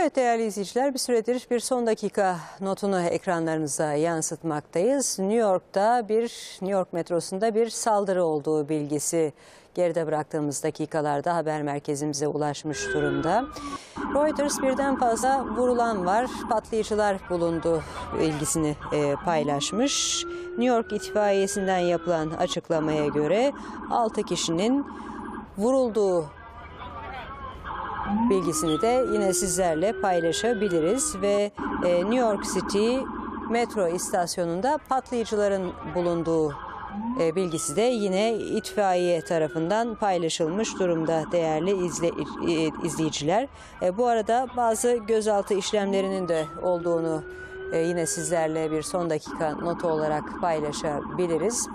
Evet değerli izleyiciler bir süredir bir son dakika notunu ekranlarınıza yansıtmaktayız. New York'ta bir New York metrosunda bir saldırı olduğu bilgisi geride bıraktığımız dakikalarda haber merkezimize ulaşmış durumda. Reuters birden fazla vurulan var, patlayıcılar bulundu ilgisini e, paylaşmış. New York itfaiyesinden yapılan açıklamaya göre 6 kişinin vurulduğu bilgisini de yine sizlerle paylaşabiliriz ve e, New York City metro istasyonunda patlayıcıların bulunduğu e, bilgisi de yine itfaiye tarafından paylaşılmış durumda değerli izle, izleyiciler. E, bu arada bazı gözaltı işlemlerinin de olduğunu yine sizlerle bir son dakika notu olarak paylaşabiliriz.